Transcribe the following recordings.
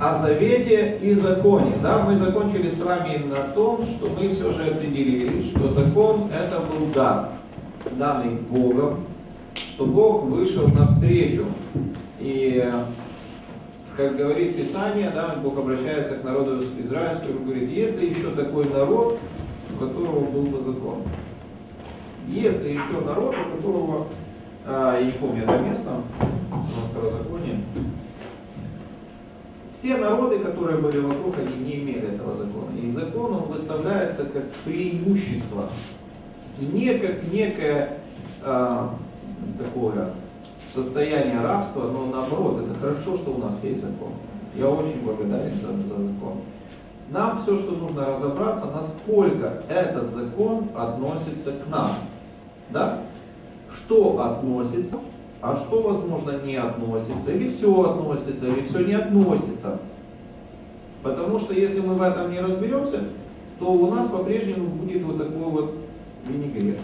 о завете и законе. Да, мы закончили с вами на том, что мы все же определились, что закон это был дар, данный Богом, что Бог вышел навстречу. И как говорит Писание, да, Бог обращается к народу израильскому и говорит, если еще такой народ, у которого был бы закон. Если еще народ, у которого, а, я не помню это место, в второзаконии, все народы, которые были вокруг, они не имели этого закона. И закон, он выставляется как преимущество, не как некое а, такое состояние рабства, но наоборот, это хорошо, что у нас есть закон. Я очень благодарен за, за закон. Нам все, что нужно разобраться, насколько этот закон относится к нам. Да? Что относится, а что, возможно, не относится, или все относится, или все не относится. Потому что если мы в этом не разберемся, то у нас по-прежнему будет вот такой вот винегрет.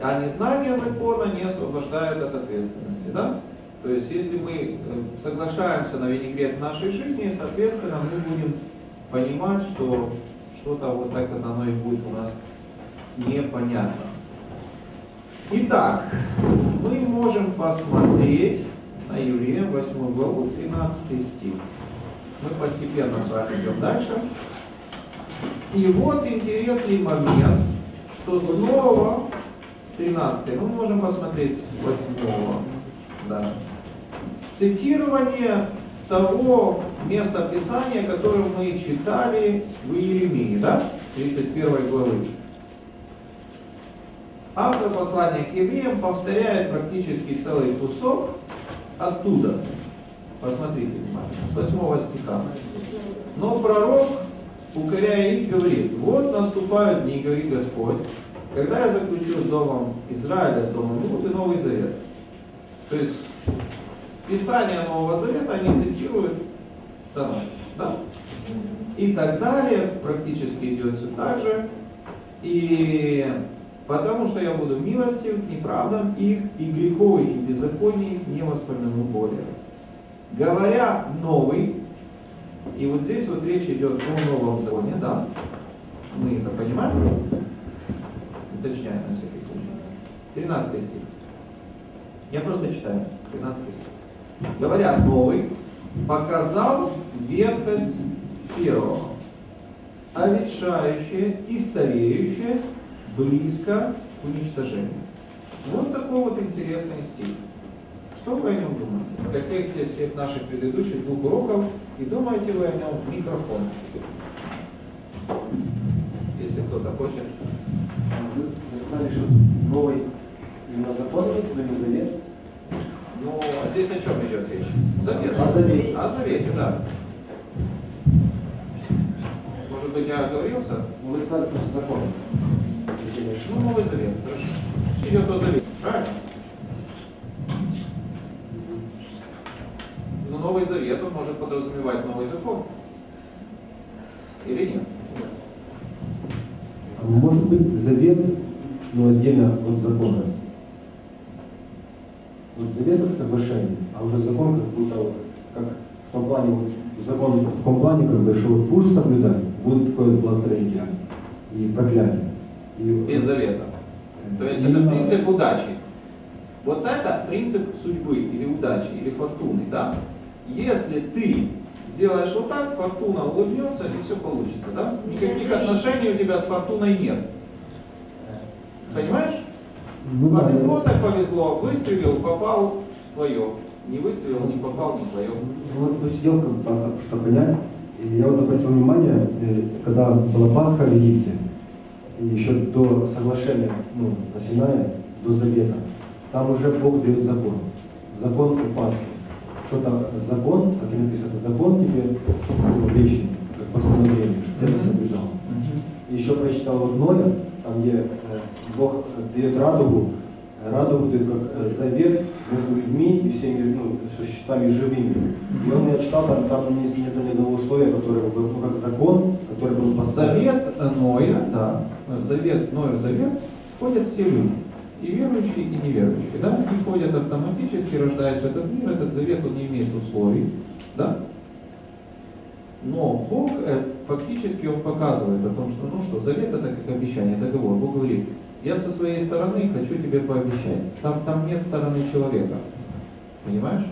А незнание закона не освобождает от ответственности. Да? То есть, если мы э, соглашаемся на винегрет нашей жизни, соответственно, мы будем понимать, что что-то вот так оно и будет у нас непонятно. Итак, мы можем посмотреть на Евреям 8 главу 13 стих. Мы постепенно с вами идем дальше. И вот интересный момент, что снова 13. Ну, мы можем посмотреть 8 даже. Цитирование того места Писания, которое мы читали в Иеремии, да? 31 главы. Автор послания к евреям повторяет практически целый кусок оттуда. Посмотрите внимательно, с 8 стиха. Но пророк, укоряя их, говорит, вот наступают дни, говорит Господь, когда я заключу с домом Израиля, с домом Иуды Новый Завет. То есть Писание Нового Завета они цитируют там, да? И так далее, практически идет все так же. И потому что я буду милостив к неправдам их, и грехов их, и беззаконий не воспомяну более. Говоря новый, и вот здесь вот речь идет о новом законе, да? Мы это понимаем? уточняю на всякий случай. 13 стих. Я просто читаю. 13 стих. Говорят, новый показал ветхость первого, оветшающее и стареющее близко к уничтожению. Вот такой вот интересный стих. Что вы о нем думаете? В контексте всех наших предыдущих двух уроков и думаете вы о нем в микрофон. Если кто-то хочет вы сказали, что новый именно имеется, но не завет. Ну, а здесь о чем идет речь? Завет. О завете. О завете, да. Может быть, я оговорился? Ну, вы сказали просто закон. Ну, Новый Завет, хорошо. Идет о завете, правильно? Но Новый Завет, он может подразумевать новый закон. Или нет? А может быть завет, но отдельно от закона. Вот завет как соглашение, а уже закон как будто вот, как в том плане, вот, закон в таком плане, как бы, что вот будешь соблюдать, будет такое благословение и проклятие. Без завета. То есть это принцип удачи. Вот это принцип судьбы или удачи, или фортуны, да? Если ты сделаешь вот так, фортуна улыбнется и все получится, да? Никаких отношений у тебя с фортуной нет. Понимаешь? ну, Повезло так повезло, выстрелил, попал твое. Не выстрелил, не попал, не твое. Вот посидел, как пытался что понять. И я вот обратил внимание, э, когда была Пасха в Египте, и еще до соглашения, ну, на Синае, до завета, там уже Бог дает закон. Закон о Пасхе. Что-то закон, как и написано, закон тебе ну, вечный, как постановление, что ты это соблюдал. Еще прочитал вот Ноя, там где э, Бог дает радугу, радугу дает как э, завет между людьми и всеми ну, существами живыми. И он, я читал, там, там нет ни одного условия, которое был, ну, как закон, который был поставлен. Завет Ноя, да, завет Ноя, завет, входят все люди. И верующие, и неверующие, да, и входят автоматически, рождаясь в этот мир, этот завет, он не имеет условий, да, Но Бог э, фактически Он показывает о том, что, ну что, завет это как обещание, договор. Бог говорит, я со своей стороны хочу тебе пообещать. Там, там нет стороны человека. Понимаешь?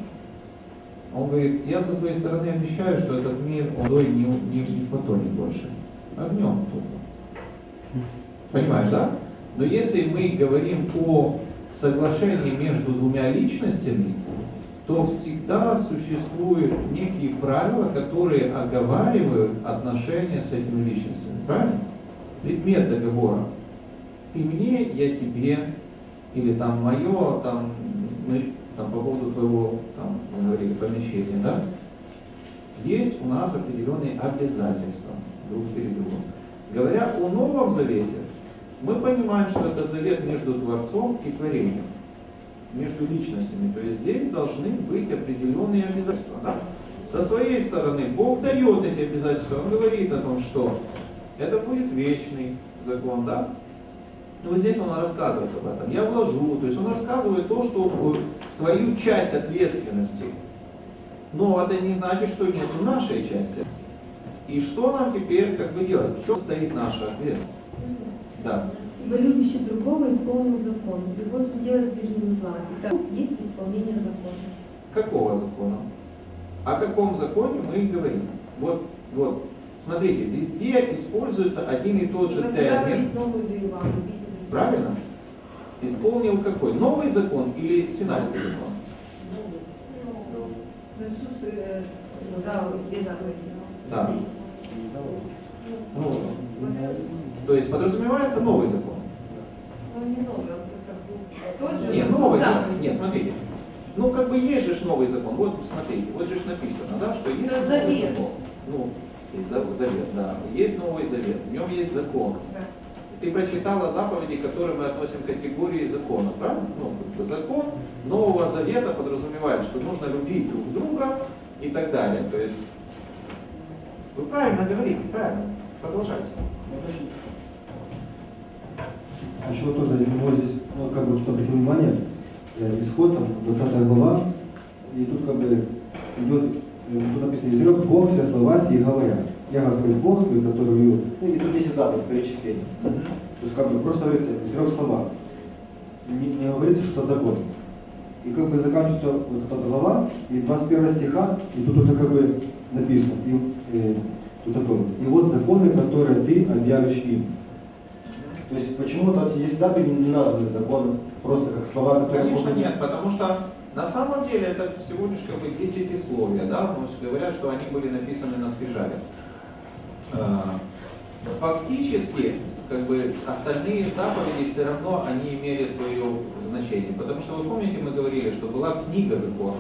Он говорит, я со своей стороны обещаю, что этот мир, он не, не, не потонет больше. Огнем только. Понимаешь, да? Но если мы говорим о соглашении между двумя личностями, то всегда существуют некие правила, которые оговаривают отношения с этими личностями. Правильно? Предмет договора. Ты мне, я тебе, или там мое, там, мы, там по поводу твоего, там, говорили, помещения, да? Есть у нас определенные обязательства друг перед другом. Говоря о Новом Завете, мы понимаем, что это завет между Творцом и Творением между личностями. То есть здесь должны быть определенные обязательства. Да? Со своей стороны Бог дает эти обязательства, Он говорит о том, что это будет вечный закон, да? Ну вот здесь он рассказывает об этом. Я вложу, то есть он рассказывает то, что свою часть ответственности. Но это не значит, что нет нашей части. И что нам теперь как бы делать? В чем стоит наша ответственность? Да. Ибо любящий другого исполнил закон. Любовь делает ближнему зла. Итак, есть исполнение закона. Какого закона? О каком законе мы и говорим? Вот, вот, смотрите, везде используется один и тот же термин. Правильно? Исполнил какой? Новый закон или Синайский закон? Иисус, э, ну, да, две заповеди. Да. Ну, то есть подразумевается новый закон. Он не новый, он как бы тот же. Нет, но новый. Нет, смотрите. Ну, как бы есть же новый закон. Вот, смотрите, вот же написано, да, что есть новый завет. закон. Ну, завет, да. Есть новый завет, в нем есть закон. Да. Ты прочитала заповеди, которые мы относим к категории закона, правильно? Ну, как бы закон Нового Завета подразумевает, что нужно любить друг друга и так далее. То есть, вы правильно говорите, правильно. Продолжайте. Еще вот тоже вот здесь, ну, как бы тут обратим внимание, э, исход, там, 20 глава, и тут как бы идет, э, тут написано, изрек Бог все слова сии говоря. Я Господь Бог твой, который вел». Ну, и тут 10 заповедей, перечисление. То есть как бы просто говорится, изрек слова. Не, не говорится, что закон. И как бы заканчивается вот эта глава, и 21 стиха, и тут уже как бы написано, и, э, тут такое и вот законы, которые ты объявишь им. То есть почему-то вот есть заповеди не названы законы, просто как слова, которые... Конечно могут- нет, потому что на самом деле это всего лишь как бы десятисловия, да, то есть говорят, что они были написаны на скрижале. Э, Фактически, как бы остальные заповеди все равно они имели свое значение. Потому что вы помните, мы говорили, что была книга закона.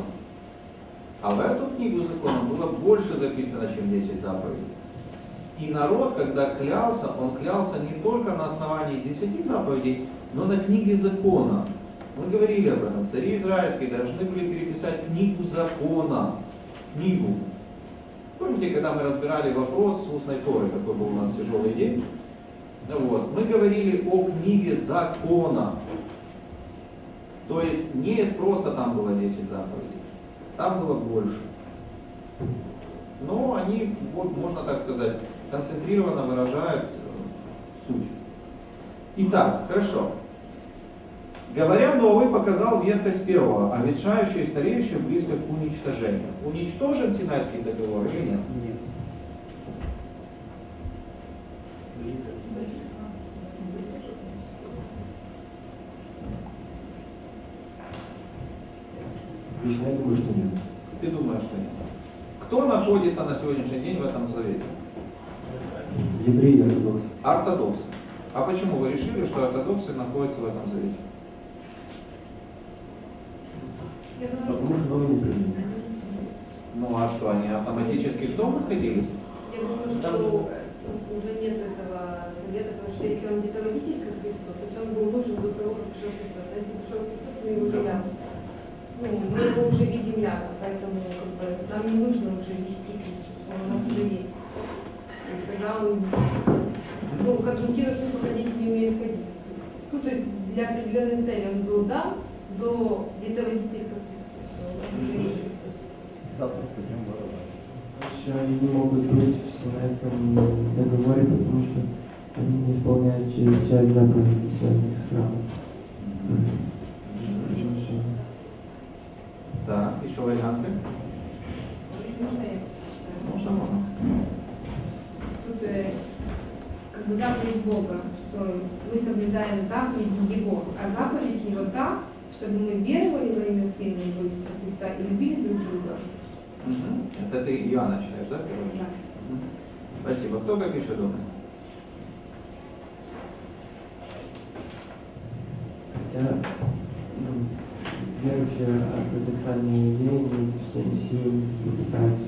А в эту книгу закона было больше записано, чем 10 заповедей. И народ, когда клялся, он клялся не только на основании 10 заповедей, но на книге закона. Мы говорили об этом. Цари израильские должны были переписать книгу закона. Книгу. Помните, когда мы разбирали вопрос с устной Торы, какой был у нас тяжелый день? Ну Вот. Мы говорили о книге закона. То есть не просто там было 10 заповедей, там было больше. Но они, можно так сказать, концентрированно выражают э, суть. Итак, хорошо. Говоря новый, показал ветхость первого, а ветшающее и стареющее близко к уничтожению. Уничтожен Синайский договор или нет? Нет. Лично я думаю, что нет. Ты думаешь, что нет? Кто находится на сегодняшний день в этом завете? Евреи ортодоксы. Ортодоксы. А почему вы решили, что ортодоксы находятся в этом завете? Потому что новый не приняли. Ну а что, они автоматически в том находились? Я думаю, что э, уже нет этого завета, потому что если он где-то водитель как Христос, то есть он был нужен до того, как пришел Христос. А если пришел Христос, мы его уже явно. Ну, мы его уже видим явно, поэтому как бы, нам не нужно уже вести Иисусу, он у нас уже есть. Ну, другие должны выходить, не умеют ходить. Ну, то есть для определенной цели он был дан до где-то водитель как уже есть. Завтра пойдем воровать. что они не могут быть в Синайском договоре, потому что они не исполняют ча- часть заповедей, связанных с храмом. Так, еще варианты? Можно я прочитаю? Можно, можно. Тут э, как бы заповедь Бога, что мы соблюдаем заповеди Его, а заповедь Его та, чтобы мы веровали во имя Сына Его Любили друг друга. Мгм. Это ты Иоанна читаешь, да, первый? Да. Мгм. Спасибо. Кто как еще думает? Хотя верующие ортодоксальные не всеми силами пытаются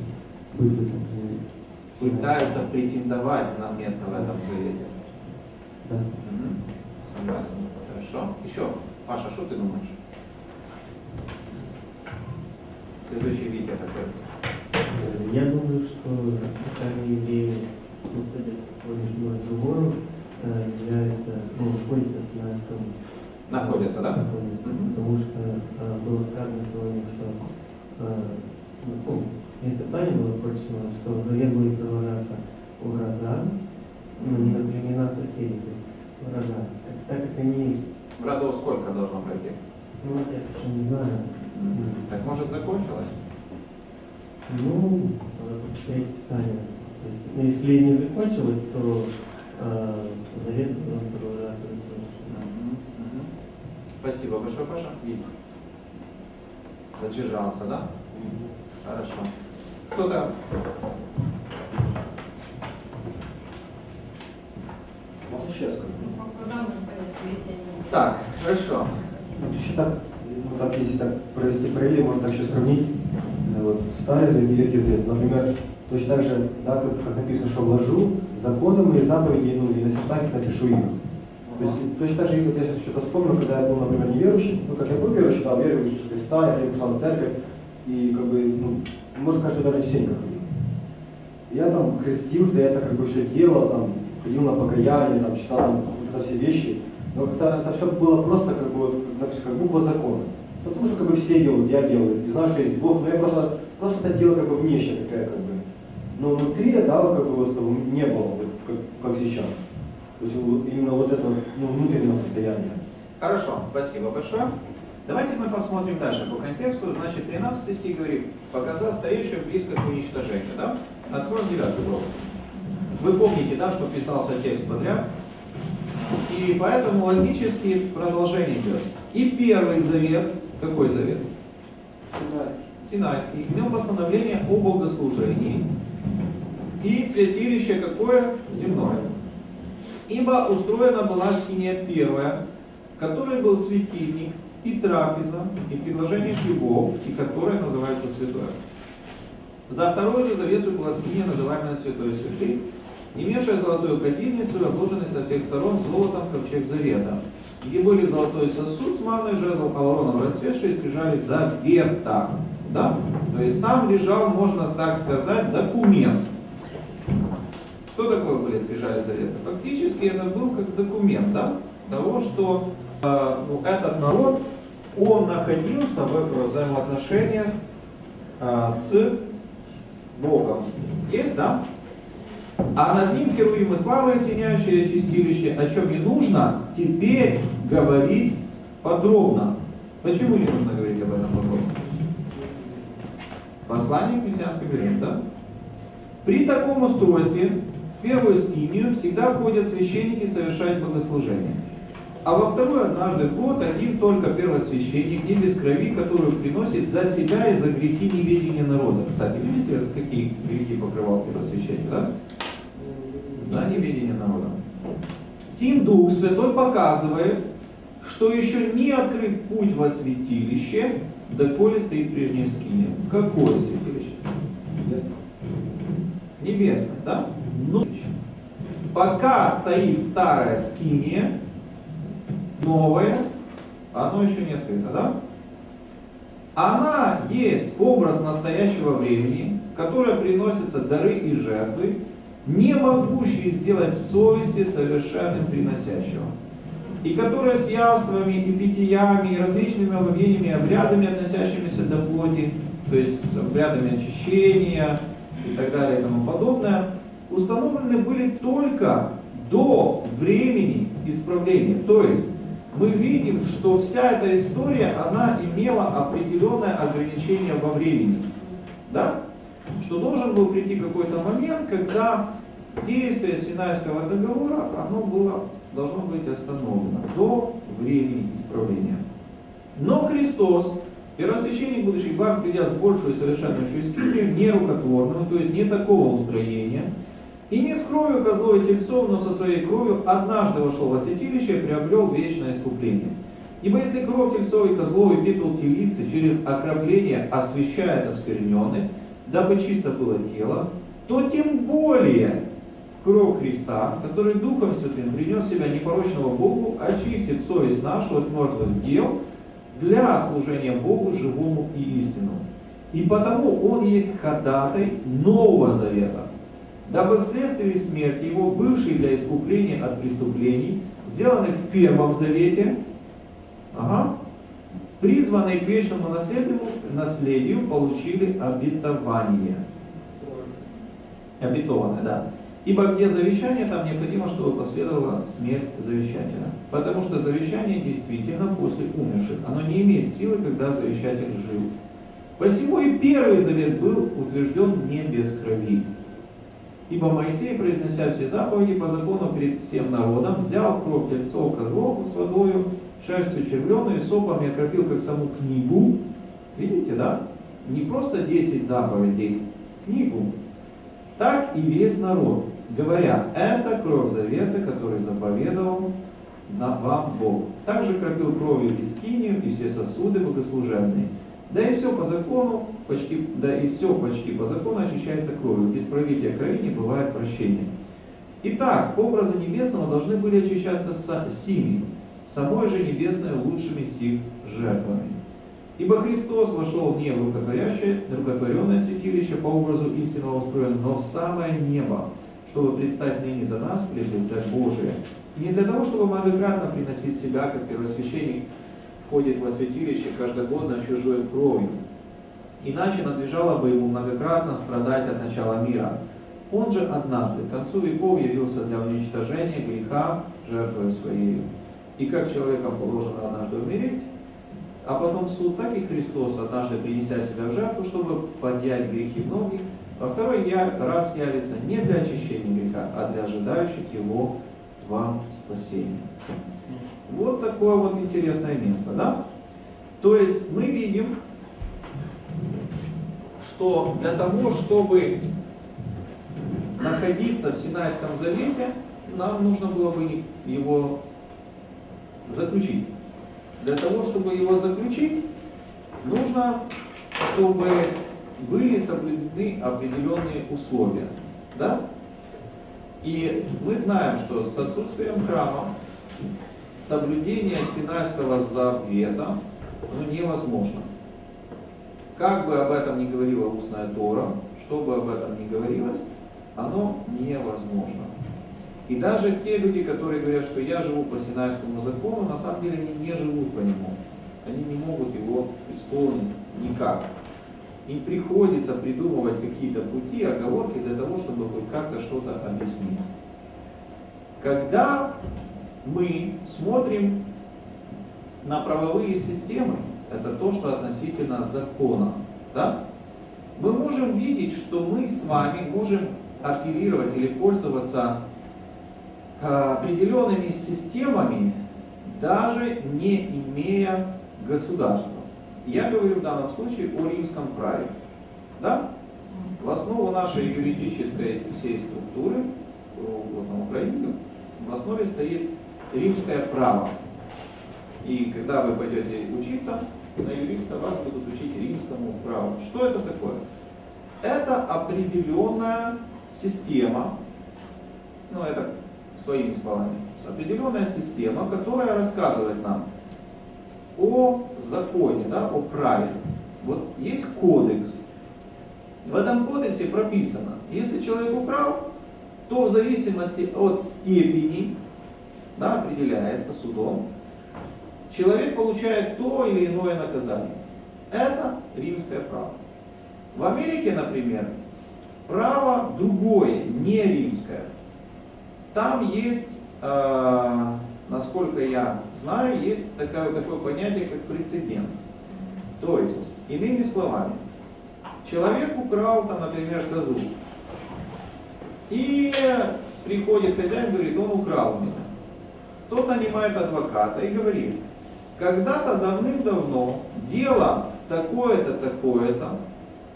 быть в этом завете. Пытаются претендовать на место в этом завете. Да. Мгм. Согласен. Хорошо. Еще. Паша, что ты думаешь? Следующий Витя такой. Э, Я думаю, что сами евреи, ну, судя по сегодняшнему разговору, э, являются, ну, находятся в Синайском Находятся, да? находятся, Мгм. Потому что э, было сказано сегодня, что э, ну, Писания было прочено, что завет будет продолжаться у врага, но не на племена соседей, то есть врага. Так, так как они, Годов сколько должно пройти? ну, я не знаю, Так может закончилось? ну, надо посмотреть Писание. То есть, ну, если не закончилось, то э, завет должен продолжаться до. Мгм. Спасибо большое, Паша. Витя. Задержался, да? Хорошо. Можно сейчас скажу? Когда можно что эти они... Так, хорошо. Вот еще так, ну так, если так провести параллель, можно так еще сравнить. э, Вот, старый завет и ветхий завет. Например, точно так же, да, как, как написано, что вложу законы мои заповеди, ну, и на сердцах их напишу их. То есть точно так же, вот я сейчас что-то вспомнил, когда я был, например, неверующим, ну, как я был верующим, да, верил в Иисуса Христа, я пришел в церковь, и как бы, ну, можно сказать, что даже частенько ходил. Я там крестился, я это как бы все делал, там, ходил на покаяние, там, читал там, вот это все вещи. Но это, это все было просто, как бы, написано, как буква закона. Потому что как бы все делают, я делаю, и знаю, что есть Бог, но я просто, просто это делал как бы внешне такая, как бы. Но внутри, да, вот, как бы, вот, не было, вот, как, как сейчас. То есть вот именно вот это ну, внутреннее состояние. Хорошо, спасибо большое. Давайте мы посмотрим дальше по контексту. Значит, 13 стих говорит, показал стоящую близко к уничтожению. Да? Откроем 9 главу. Вы помните, да, что писался текст подряд? И поэтому логически продолжение идет. И первый завет, какой завет? Синайский, имел постановление о богослужении. И святилище какое? Земное. Ибо устроена была скиния первая, в которой был светильник и трапеза, и предложение хлебов, и которая называется святое. За второй же завесу была скиния, называемая Святой Святых, имевшая золотую кадильницу обложенный со всех сторон золотом ковчег завета, где были золотой сосуд с манной жезл Ааронов, расцветший и скрижали завета. Да? То есть там лежал, можно так сказать, документ. Что такое были скрижали завета? Фактически это был как документ да, того, что э, ну, этот народ, он находился в взаимоотношениях э, с Богом. Есть, да? А над ним херувимы славы, осеняющие чистилище, о чем не нужно теперь говорить подробно. Почему не нужно говорить об этом подробно? Послание к христианской вере, да? При таком устройстве в первую скинию всегда входят священники совершать богослужение. А во вторую однажды год один только первосвященник, не без крови, которую приносит за себя и за грехи неведения народа. Кстати, видите, какие грехи покрывал первосвященник, да? За неведение народа. Сим Дух Святой показывает, что еще не открыт путь во святилище, доколе стоит прежняя скиния. Какое святилище? Небесное, да? Но пока стоит старая скиния, новое, оно еще не открыто, да? Она есть образ настоящего времени, которое приносятся дары и жертвы, не могущие сделать в совести совершенным приносящего, и которая с явствами и питьями, и различными омовениями, обрядами, относящимися до плоти, то есть с обрядами очищения, и так далее и тому подобное, установлены были только до времени исправления. То есть мы видим, что вся эта история, она имела определенное ограничение во времени. Да? Что должен был прийти какой-то момент, когда действие Синайского договора, оно было, должно быть остановлено до времени исправления. Но Христос, первосвященник будущий благ, придя с большую совершеннейшую скинию, не рукотворную, то есть не такого устроения, и не с кровью козлов и тельцов, но со своей кровью однажды вошел во святилище и приобрел вечное искупление. Ибо если кровь тельцов и козлов и пепел телицы через окропление освещает оскверненных, дабы чисто было тело, то тем более кровь Христа, который Духом Святым принес себя непорочного Богу, очистит совесть нашу от мертвых дел для служения Богу живому и истинному. И потому Он есть ходатай Нового Завета, дабы вследствие смерти Его, бывший для искупления от преступлений, сделанных в Первом Завете, ага, призванные к вечному наследию, наследию получили обетование. Обетованное, да. Ибо где завещание, там необходимо, чтобы последовала смерть завещателя. Потому что завещание действительно после умерших. Оно не имеет силы, когда завещатель жил. Посему и первый завет был утвержден не без крови. Ибо Моисей, произнося все заповеди по закону перед всем народом, взял кровь тельцов козлов с водою, шерстью червленую, и окропил как саму книгу. Видите, да? Не просто 10 заповедей, книгу. Так и весь народ, говоря, это кровь завета, который заповедовал на вам Бог. Также кропил кровью и скинию, и все сосуды богослужебные. Да и все по закону, почти, да и все почти по закону очищается кровью. Без пролития крови не бывает прощения. Итак, образы небесного должны были очищаться с сими, самой же небесной лучшими сих жертвами. Ибо Христос вошел не в рукотворящее, рукотворенное святилище по образу истинного устроен, но в самое небо, чтобы предстать ныне за нас пред лице Божие. И не для того, чтобы многократно приносить себя, как первосвященник входит во святилище каждогодно чужой кровью. Иначе надлежало бы ему многократно страдать от начала мира. Он же однажды, к концу веков, явился для уничтожения греха, жертвой своей. И как человеком положено однажды умереть, а потом суд, так и Христос, однажды принеся себя в жертву, чтобы поднять грехи многих, во второй раз явится не для очищения греха, а для ожидающих его вам спасения. Вот такое вот интересное место, да? То есть мы видим, что для того, чтобы находиться в Синайском завете, нам нужно было бы его заключить. Для того, чтобы его заключить, нужно, чтобы были соблюдены определенные условия. Да? И мы знаем, что с отсутствием храма соблюдение Синайского завета ну, невозможно. Как бы об этом ни говорила устная Тора, что бы об этом ни говорилось, оно невозможно. И даже те люди, которые говорят, что я живу по Синайскому закону, на самом деле они не живут по нему. Они не могут его исполнить никак. Им приходится придумывать какие-то пути, оговорки для того, чтобы хоть как-то что-то объяснить. Когда мы смотрим на правовые системы, это то, что относительно закона, да? мы можем видеть, что мы с вами можем оперировать или пользоваться а, определенными системами, даже не имея государства. Я говорю в данном случае о римском праве. Да? В основу нашей юридической всей структуры, вот на Украине, в основе стоит римское право. И когда вы пойдете учиться на юриста, вас будут учить римскому праву. Что это такое? Это определенная система, ну это своими словами, определенная система, которая рассказывает нам о законе, да, о праве. Вот есть кодекс. В этом кодексе прописано, если человек украл, то в зависимости от степени да, определяется судом, человек получает то или иное наказание. Это римское право. В Америке, например, Право другое, не римское. Там есть, э, насколько я знаю, есть такое, такое понятие, как прецедент. То есть, иными словами, человек украл, там, например, козу. И приходит хозяин, говорит, он украл меня. Тот нанимает адвоката и говорит, когда-то давным-давно дело такое-то, такое-то,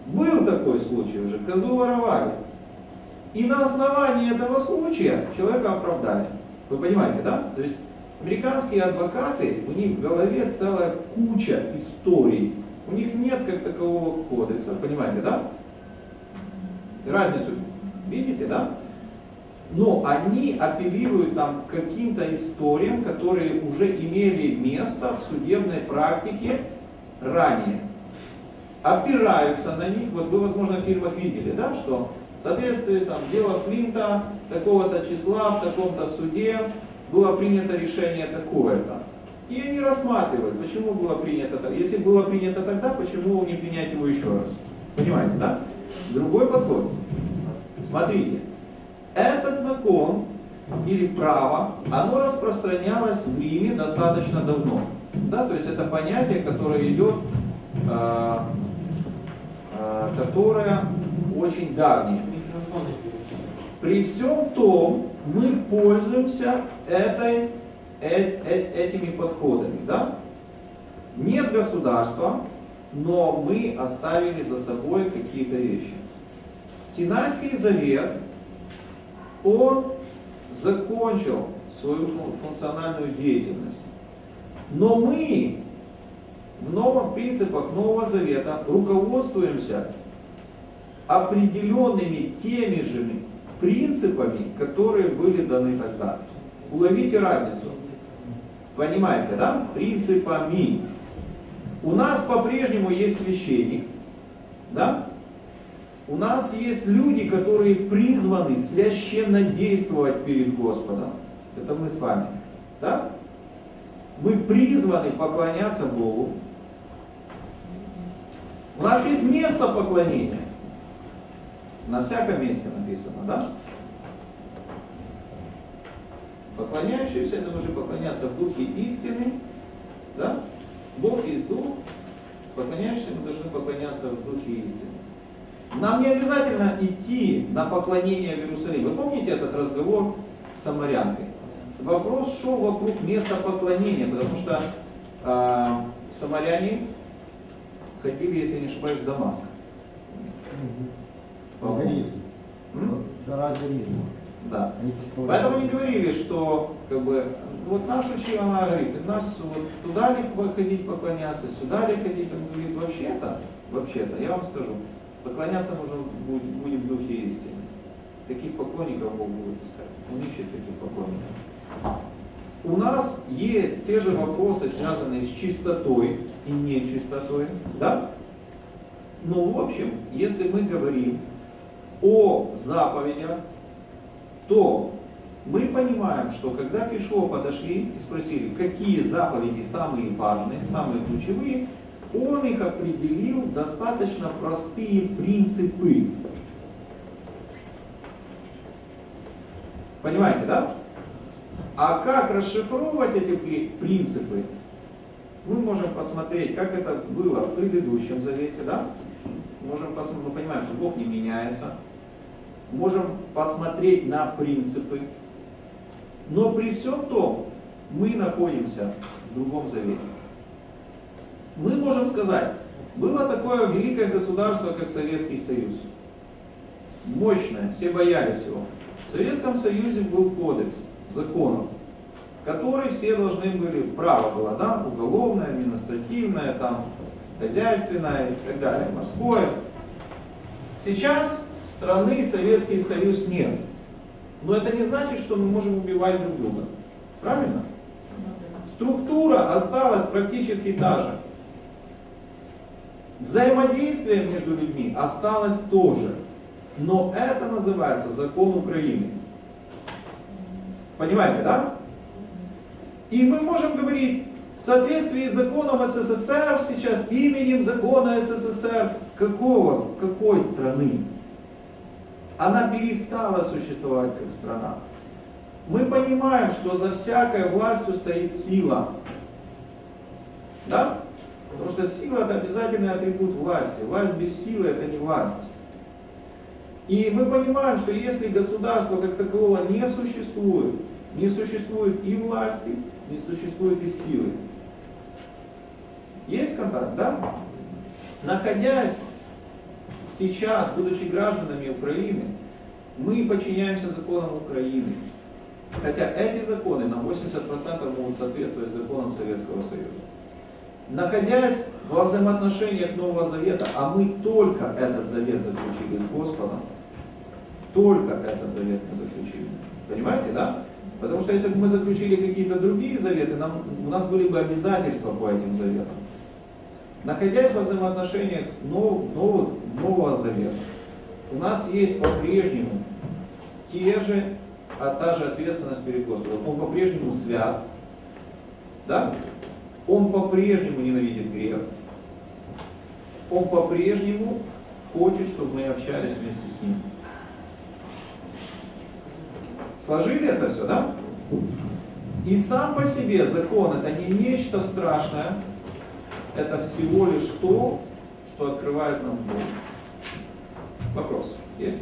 был такой случай уже, козу воровали. И на основании этого случая человека оправдали. Вы понимаете, да? То есть американские адвокаты, у них в голове целая куча историй. У них нет как такового кодекса, понимаете, да? Разницу видите, да? Но они апеллируют там к каким-то историям, которые уже имели место в судебной практике ранее. Опираются на них, вот вы, возможно, в фильмах видели, да, что в соответствии там, дела Флинта такого-то числа в таком-то суде было принято решение такое-то. И они рассматривают, почему было принято так. Если было принято тогда, почему не принять его еще раз? Понимаете, да? Другой подход. Смотрите, этот закон или право, оно распространялось в Риме достаточно давно. Да, то есть это понятие, которое идет, э, э, которое очень давнее. При всем том, мы пользуемся этой, э, э, этими подходами. Да? Нет государства, но мы оставили за собой какие-то вещи. Синайский завет, он закончил свою функциональную деятельность. Но мы в новых принципах Нового Завета руководствуемся определенными теми же принципами, которые были даны тогда. Уловите разницу. Понимаете, да? Принципами. У нас по-прежнему есть священник, да? У нас есть люди, которые призваны священно действовать перед Господом. Это мы с вами. Да? Мы призваны поклоняться Богу. У нас есть место поклонения. На всяком месте написано, да? Поклоняющиеся должны поклоняться в духе истины, да? Бог есть дух, поклоняющиеся должны поклоняться в духе истины. Нам не обязательно идти на поклонение в Иерусалим. Вы помните этот разговор с самарянкой? Вопрос шел вокруг места поклонения, потому что э, самаряне ходили, если не ошибаюсь, в Дамаск. Организм. М? Ради организма. Да. Поэтому они говорили, что как бы, вот нас учила, она говорит, нас вот туда ли ходить поклоняться, сюда ли ходить, он говорит, вообще-то, вообще-то, я вам скажу, поклоняться нужно будет в духе истины. Таких поклонников Бог будет искать. Он ищет таких поклонников. У нас есть те же вопросы, связанные с чистотой и нечистотой, да? Но в общем, если мы говорим о заповедях, то мы понимаем, что когда к подошли и спросили, какие заповеди самые важные, самые ключевые, он их определил достаточно простые принципы. Понимаете, да? А как расшифровывать эти при- принципы, мы можем посмотреть, как это было в предыдущем завете, да? Можем посмотреть, мы понимаем, что Бог не меняется. Можем посмотреть на принципы. Но при всем том, мы находимся в другом завете. Мы можем сказать, было такое великое государство, как Советский Союз. Мощное, все боялись его. В Советском Союзе был кодекс законов, который все должны были, право было, да, уголовное, административное, там, хозяйственное и так далее, морское. Сейчас страны Советский Союз нет. Но это не значит, что мы можем убивать друг друга. Правильно? Структура осталась практически та же. Взаимодействие между людьми осталось тоже. Но это называется закон Украины. Понимаете, да? И мы можем говорить, в соответствии с законом СССР сейчас, именем закона СССР, какого, какой страны? она перестала существовать как страна. Мы понимаем, что за всякой властью стоит сила. Да? Потому что сила это обязательный атрибут власти. Власть без силы это не власть. И мы понимаем, что если государства как такового не существует, не существует и власти, не существует и силы. Есть контакт, да? Находясь сейчас, будучи гражданами Украины, мы подчиняемся законам Украины. Хотя эти законы на 80% могут соответствовать законам Советского Союза. Находясь во взаимоотношениях Нового Завета, а мы только этот завет заключили с Господом, только этот завет мы заключили. Понимаете, да? Потому что если бы мы заключили какие-то другие заветы, нам, у нас были бы обязательства по этим заветам. Находясь во взаимоотношениях нов, новых, Нового Завета, у нас есть по-прежнему те же, а та же ответственность перед Господом. Он по-прежнему свят, да? Он по-прежнему ненавидит грех. Он по-прежнему хочет, чтобы мы общались вместе с Ним. Сложили это все, да? И сам по себе закон это не нечто страшное, это всего лишь то, что открывает нам Бог. Вопрос есть?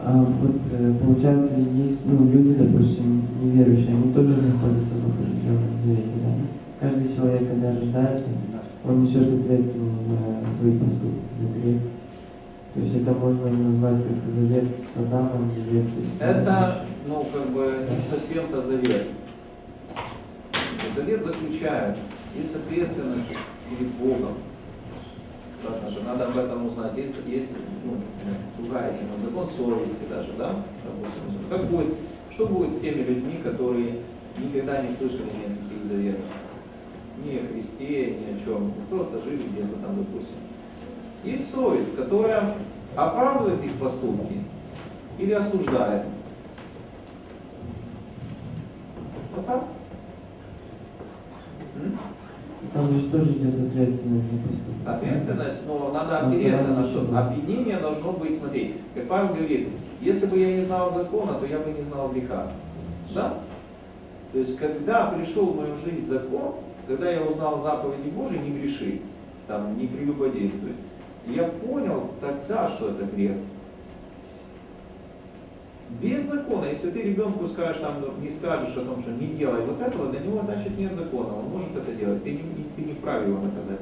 А вот э, получается, есть ну, люди, допустим, неверующие, они тоже находятся в определенном завете, да? Каждый человек, когда рождается, он несет ответственность за свои поступки, за грех. То есть это можно назвать как завет с Адамом, завет с... Это, ну, как бы не совсем-то завет. Завет заключает, есть ответственность перед Богом. Ладно же, надо об этом узнать. Есть, есть ну, другая тема, закон совести даже, да? Допустим. Как будет, что будет с теми людьми, которые никогда не слышали никаких заветов? Ни о Христе, ни о чем. Просто жили где-то там, допустим. Есть совесть, которая оправдывает их поступки или осуждает. Вот так. Там же тоже идет ответственность за поступки. Ответственность, но надо опереться на что? Обвинение должно быть, смотри, как Павел говорит, если бы я не знал закона, то я бы не знал греха. Да? То есть, когда пришел в мою жизнь закон, когда я узнал заповеди Божьи, не греши, там, не прелюбодействуй, я понял тогда, что это грех. Без закона, если ты ребенку скажешь, там, не скажешь о том, что не делай вот этого, для него значит нет закона, он может это делать, ты не, ты не вправе его наказать.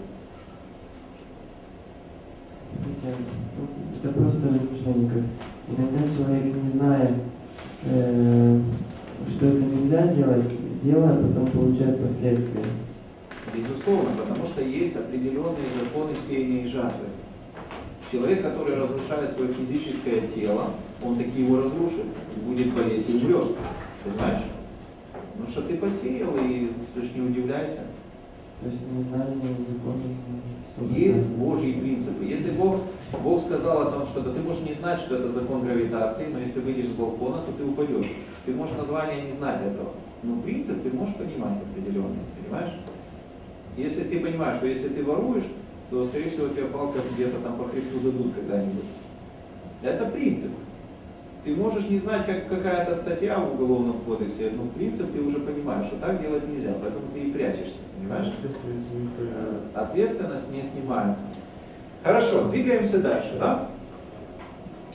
Это просто размышление, как иногда человек, не зная, э, что это нельзя делать, делая, потом получает последствия. Безусловно, потому что есть определенные законы сеяния и жатвы. Человек, который разрушает свое физическое тело, он таки его разрушит, и будет болеть и умрет. Понимаешь? Ну что ты посеял, и ты ж не удивляйся. То есть незнание закона. Есть Божьи принципы. Если Бог, Бог сказал о том, что да, ты можешь не знать, что это закон гравитации, но если выйдешь с балкона, то ты упадешь. Ты можешь название не знать этого. Но принцип ты можешь понимать определенный, понимаешь? Если ты понимаешь, что если ты воруешь, то, скорее всего, тебе палка где-то там по хребту дадут когда-нибудь. Это принцип. Ты можешь не знать, как какая-то статья в Уголовном кодексе, но принцип ты уже понимаешь, что так делать нельзя, поэтому ты и прячешься, понимаешь? Э, Ответственность не снимается. Хорошо, двигаемся дальше, да?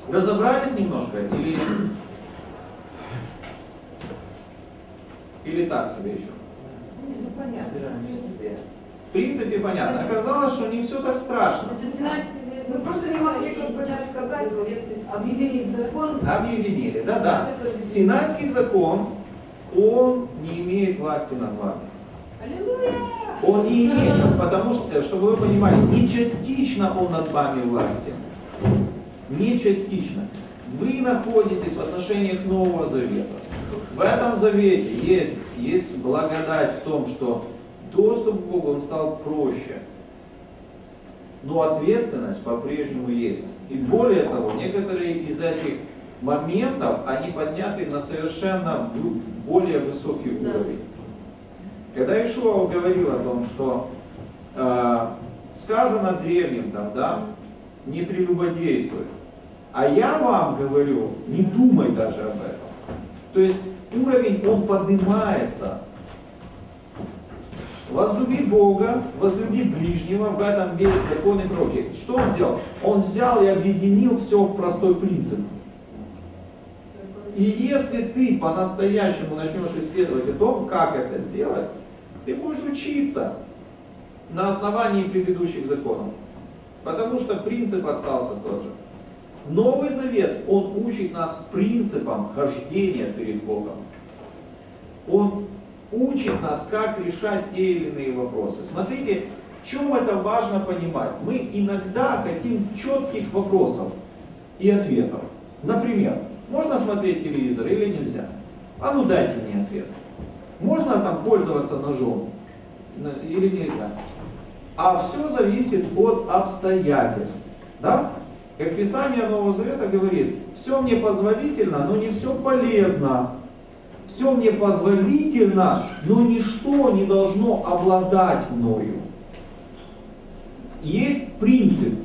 Разобрались немножко или, или так себе еще? Не, Ну, понятно, в принципе. В принципе, понятно. Оказалось, что не все так страшно. Вы просто не могли как бы сейчас сказать, объединить закон. Объединили, да-да. Синайский закон, он не имеет власти над вами. Аллилуйя! Он не имеет, потому что, чтобы вы понимали, не частично он над вами властен. Не частично. Вы находитесь в отношениях Нового Завета. В этом Завете есть, есть благодать в том, что доступ к Богу он стал проще. Но ответственность по-прежнему есть. И более того, некоторые из этих моментов, они подняты на совершенно более высокий уровень. Когда Ишуа говорил о том, что э, сказано древним там, да, не прелюбодействуй, А я вам говорю, не думай даже об этом. То есть уровень, он поднимается. Возлюби Бога, возлюби ближнего, в этом весь закон и кроки. Что он сделал? Он взял и объединил все в простой принцип. И если ты по-настоящему начнешь исследовать о том, как это сделать, ты будешь учиться на основании предыдущих законов. Потому что принцип остался тот же. Новый Завет, он учит нас принципам хождения перед Богом. Он учит нас, как решать те или иные вопросы. Смотрите, в чем это важно понимать. Мы иногда хотим четких вопросов и ответов. Например, можно смотреть телевизор или нельзя? А ну дайте мне ответ. Можно там пользоваться ножом или нельзя? А все зависит от обстоятельств. Да? Как Писание Нового Завета говорит, все мне позволительно, но не все полезно. Все мне позволительно, но ничто не должно обладать мною. Есть принцип.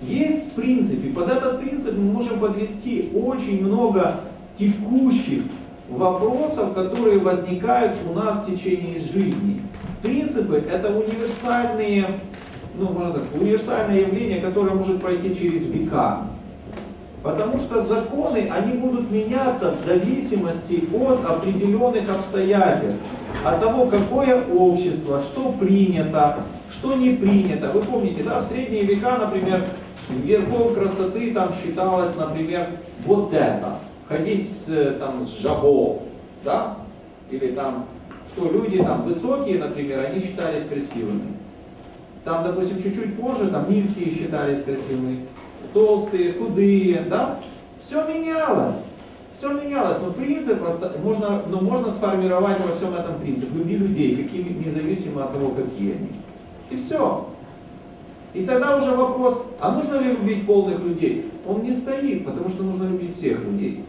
Есть принцип. И под этот принцип мы можем подвести очень много текущих вопросов, которые возникают у нас в течение жизни. Принципы это универсальные, ну, можно так сказать, универсальное явление, которое может пройти через века. Потому что законы, они будут меняться в зависимости от определенных обстоятельств. От того, какое общество, что принято, что не принято. Вы помните, да, в средние века, например, верхом красоты там считалось, например, вот это. Ходить с, там, с жабо, да? Или там, что люди там высокие, например, они считались красивыми. Там, допустим, чуть-чуть позже, там низкие считались красивыми толстые, худые, да? Все менялось. Все менялось, но принцип можно, но можно сформировать во всем этом принцип. Люби людей, какими, независимо от того, какие они. И все. И тогда уже вопрос, а нужно ли любить полных людей? Он не стоит, потому что нужно любить всех людей.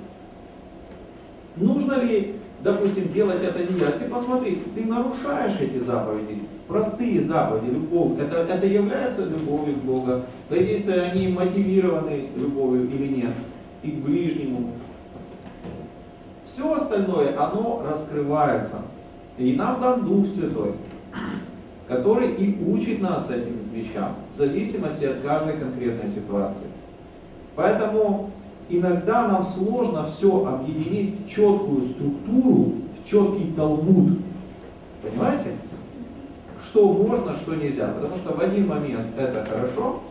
Нужно ли, допустим, делать это не делать? Ты посмотри, ты нарушаешь эти заповеди, простые заповеди, любовь, это, это является любовью к Богу. Твои действия, они мотивированы любовью или нет, и к ближнему. Все остальное, оно раскрывается. И нам дан Дух Святой, который и учит нас этим вещам, в зависимости от каждой конкретной ситуации. Поэтому иногда нам сложно все объединить в четкую структуру, в четкий талмуд. Понимаете? Что можно, что нельзя. Потому что в один момент это хорошо,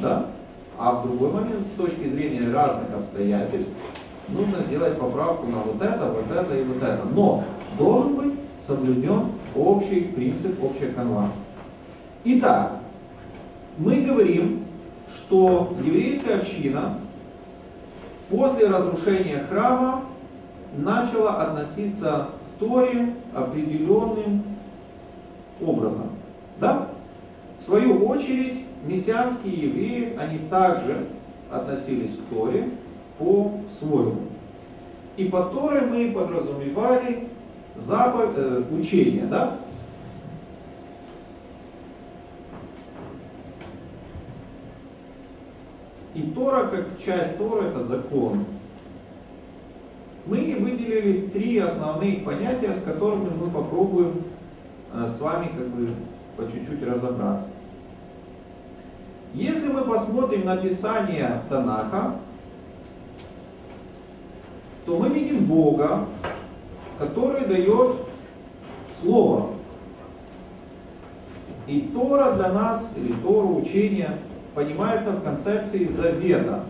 да, а в другой момент с точки зрения разных обстоятельств нужно сделать поправку на вот это, вот это и вот это. Но должен быть соблюден общий принцип, общая канва. Итак, мы говорим, что еврейская община после разрушения храма начала относиться к Торе определенным образом. Да? В свою очередь, мессианские евреи, они также относились к Торе по-своему. И по Торе мы подразумевали заповедь, э, учение, да? И Тора, как часть Тора, это закон. Мы выделили три основных понятия, с которыми мы попробуем с вами как бы по чуть-чуть разобраться. Если мы посмотрим на Писание Танаха, то мы видим Бога, который дает Слово. И Тора для нас, или Тора, учение, понимается в концепции завета.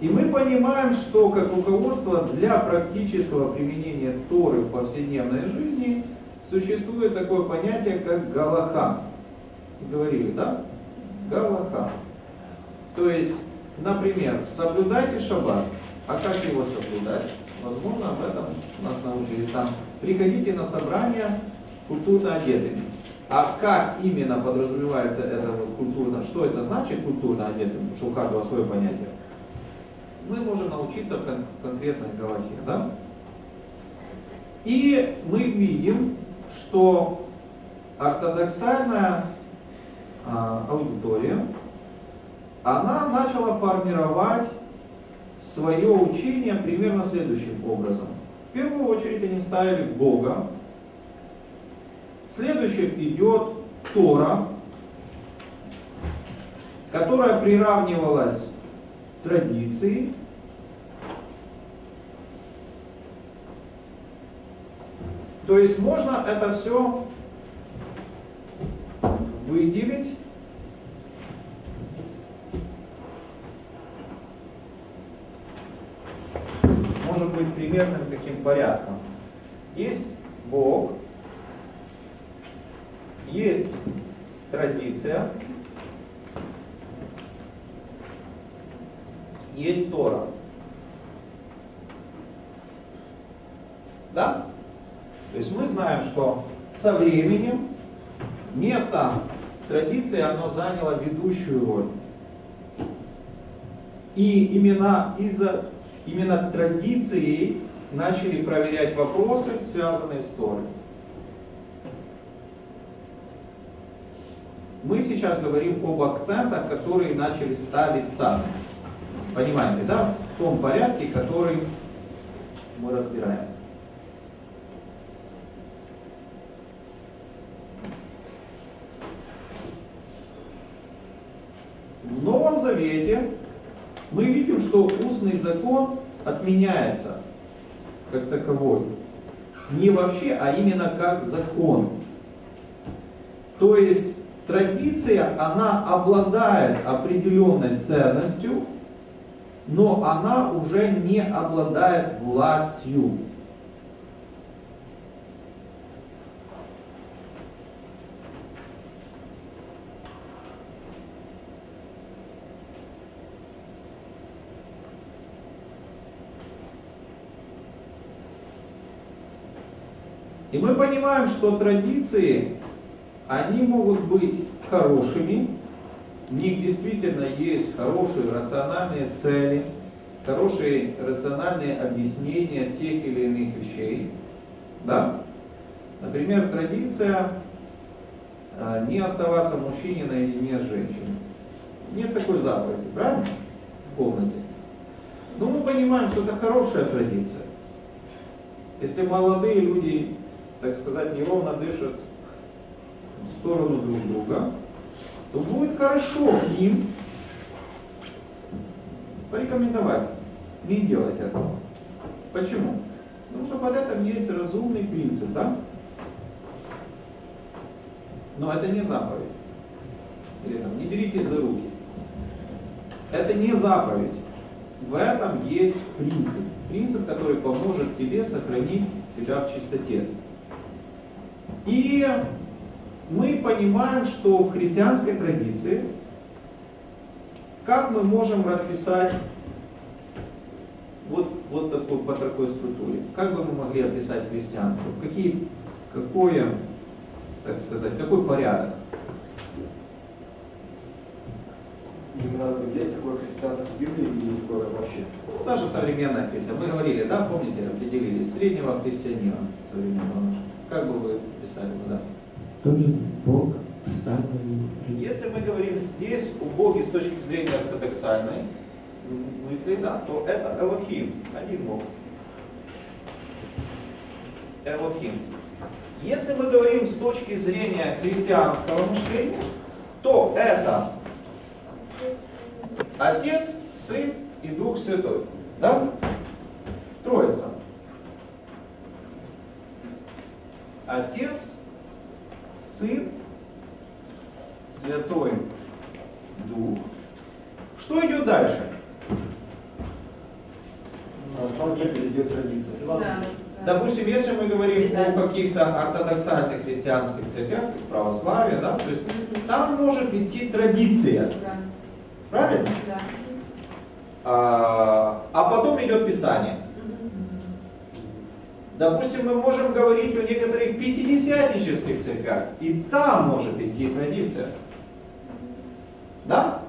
И мы понимаем, что как руководство для практического применения Торы в повседневной жизни существует такое понятие, как Галаха. Говорили, да? Галаха. То есть, например, соблюдайте шаббат. А как его соблюдать? Возможно, об этом нас научили там. Приходите на собрание культурно одетыми. А как именно подразумевается это вот культурно, что это значит культурно одетым, потому что у каждого свое понятие мы можем научиться в кон конкретной галахе. Да? И мы видим, что ортодоксальная а, аудитория, она начала формировать свое учение примерно следующим образом. В первую очередь они ставили Бога. Следующим идет Тора, которая приравнивалась традиции. То есть можно это все выделить может быть примерным таким порядком. Есть Бог, есть традиция, есть Тора. Да? То есть мы знаем, что со временем место традиции оно заняло ведущую роль. И именно из-за именно традицией начали проверять вопросы, связанные с Торой. Мы сейчас говорим об акцентах, которые начали ставиться. Понимаете, да? В том порядке, который мы разбираем. В Новом Завете мы видим, что устный закон отменяется как таковой. Не вообще, а именно как закон. То есть традиция, она обладает определенной ценностью, но она уже не обладает властью. И мы понимаем, что традиции, они могут быть хорошими, в них действительно есть хорошие рациональные цели, хорошие рациональные объяснения тех или иных вещей. Да? Например, традиция э, не оставаться мужчине наедине с женщиной. Нет такой заповеди, правильно? В комнате. Но мы понимаем, что это хорошая традиция. Если молодые люди так сказать, неровно дышат в сторону друг друга, то будет хорошо им порекомендовать не делать этого. Почему? Потому что под этим есть разумный принцип, да? Но это не заповедь. Или там, не беритесь за руки. Это не заповедь. В этом есть принцип. Принцип, который поможет тебе сохранить себя в чистоте. И мы понимаем, что в христианской традиции, как мы можем расписать вот, вот такой, по такой структуре, как бы мы могли описать христианство, какие, какое, так сказать, какой порядок? Именно есть такое христианство в Библии или такое вообще? Даже современная христианство. Мы говорили, да, помните, определили среднего христианина современного нашего. Как бы вы писали да? Тоже Бог, Писание. Если мы говорим здесь о Боге с точки зрения ортодоксальной мысли, да, то это Элохим, один Бог. Элохим. Если мы говорим с точки зрения христианского мышления, то это Отец, Сын и Дух Святой. Да? Троица. Отец, Сын, Святой Дух. Что идет дальше? На самом деле идет традиция. Да. Допустим, если мы говорим Да. о каких-то ортодоксальных христианских церквях, православие, да, то есть там может идти традиция, Да. правильно? Да. А, а потом идет Писание. Допустим, мы можем говорить о некоторых пятидесятнических церквях, и там может идти традиция. Да?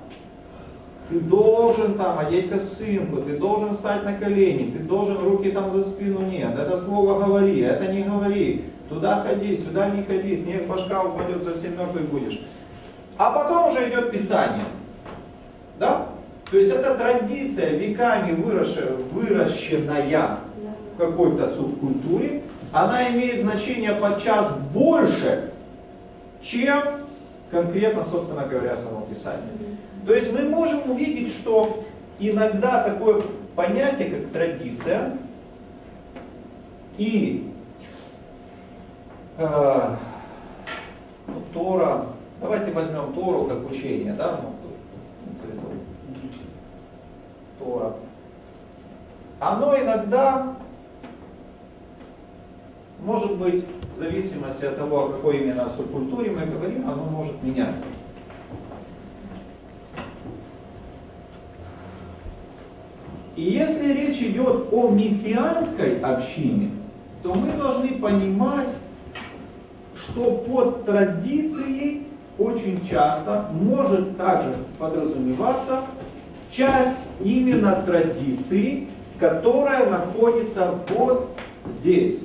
Ты должен там одеть косынку, ты должен встать на колени, ты должен руки там за спину нет. Это слово говори, это не говори. Туда ходи, сюда не ходи, снег башка упадет, совсем мертвый будешь. А потом уже идет Писание. Да? То есть это традиция, веками выросшая, выращенная какой-то субкультуре, она имеет значение подчас больше, чем конкретно, собственно говоря, само Писание. То есть мы можем увидеть, что иногда такое понятие, как традиция, и э, ну, Тора, давайте возьмем Тору как учение, да, ну, Тора. Оно иногда может быть, в зависимости от того, о какой именно субкультуре мы говорим, оно может меняться. И если речь идет о мессианской общине, то мы должны понимать, что под традицией очень часто может также подразумеваться часть именно традиции, которая находится вот здесь.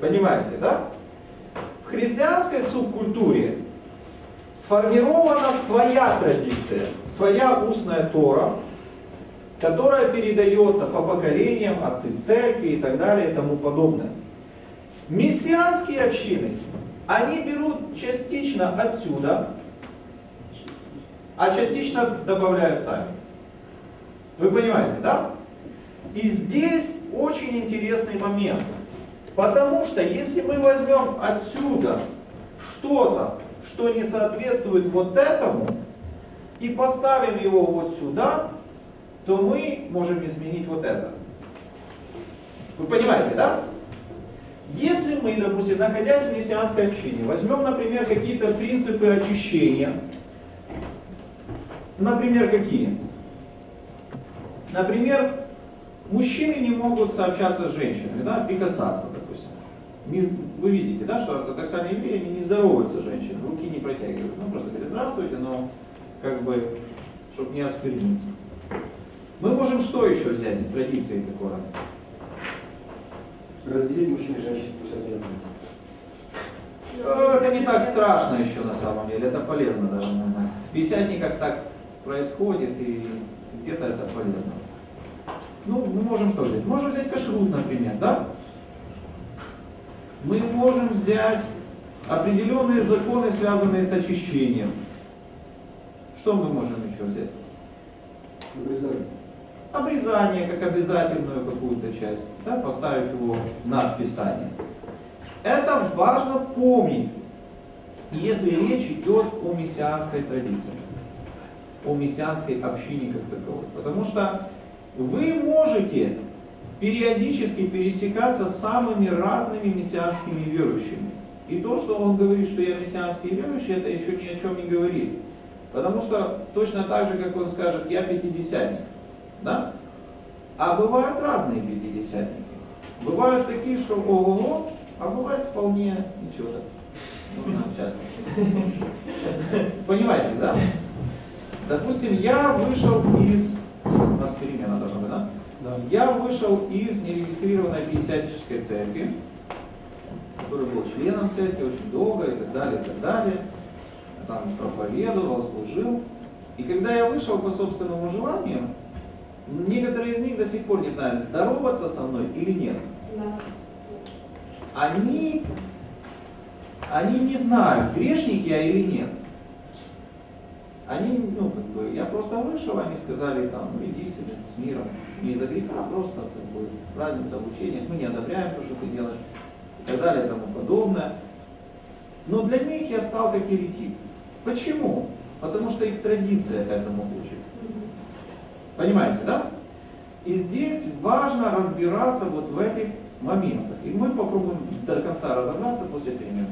Понимаете, да? В христианской субкультуре сформирована своя традиция, своя устная Тора, которая передается по поколениям, отцы церкви и так далее и тому подобное. Мессианские общины, они берут частично отсюда, а частично добавляют сами. Вы понимаете, да? И здесь очень интересный момент. Потому что если мы возьмем отсюда что-то, что не соответствует вот этому, и поставим его вот сюда, то мы можем изменить вот это. Вы понимаете, да? Если мы, допустим, находясь в мессианской общине, возьмем, например, какие-то принципы очищения, например, какие? Например, мужчины не могут сообщаться с женщинами, да, прикасаться. Не, вы видите, да, что ортодоксальные евреи не здороваются женщины, руки не протягивают. Ну, просто говорят, здравствуйте, но как бы, чтобы не оскверниться. Мы можем что еще взять из традиции такое? Разделить мужчин и женщин, пусть они Это не так страшно еще на самом деле, это полезно даже. наверное. В пятидесятниках так происходит, и где-то это полезно. Ну, мы можем что взять? Можем взять кашрут, например, да? Мы можем взять определенные законы, связанные с очищением. Что мы можем еще взять? Обрезание. Обрезание как обязательную какую-то часть, да, поставить его над Писанием. Это важно помнить, если речь идет о мессианской традиции, о мессианской общине как таковой. Потому что вы можете периодически пересекаться с самыми разными мессианскими верующими. И то, что он говорит, что я мессианский верующий, это еще ни о чем не говорит. Потому что точно так же, как он скажет, я пятидесятник. Да? А бывают разные пятидесятники. Бывают такие, что ого а бывает вполне ничего так. Общаться. Понимаете, да? Допустим, я вышел из... У нас перемена должна быть, да? Да. Я вышел из нерегистрированной пятидесятнической церкви, который был членом церкви очень долго и так далее, и так далее. Там проповедовал, служил. И когда я вышел по собственному желанию, некоторые из них до сих пор не знают, здороваться со мной или нет. Да. Они, они не знают, грешник я или нет. Они, ну, как бы, я просто вышел, они сказали, там, ну, иди себе с миром. Не из-за греха, а просто, как бы, разница в мы не одобряем то, что ты делаешь, и так далее, и тому подобное. Но для них я стал как еретик. Почему? Потому что их традиция к этому учит. Понимаете, да? И здесь важно разбираться вот в этих моментах. И мы попробуем до конца разобраться после перемен.